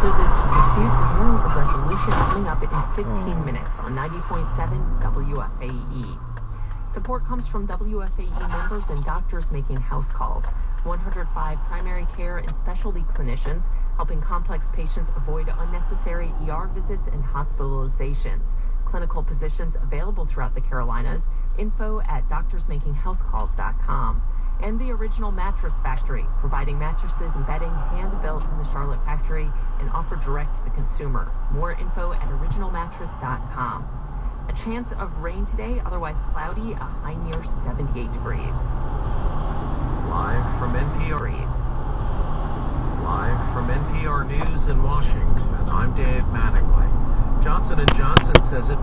Whether this dispute is nearing a resolution coming up in 15 minutes on 90.7 WFAE. Support comes from WFAE members and doctors making house calls. 105 primary care and specialty clinicians helping complex patients avoid unnecessary ER visits and hospitalizations. Clinical positions available throughout the Carolinas. Info at doctorsmakinghousecalls.com. Original mattress factory, providing mattresses and bedding hand built in the Charlotte factory and offered direct to the consumer. More info at originalmattress.com. A chance of rain today, otherwise cloudy, a high near 78 degrees. Live from NPR. Live from NPR News in Washington, I'm Dave Mattingly. Johnson & Johnson says it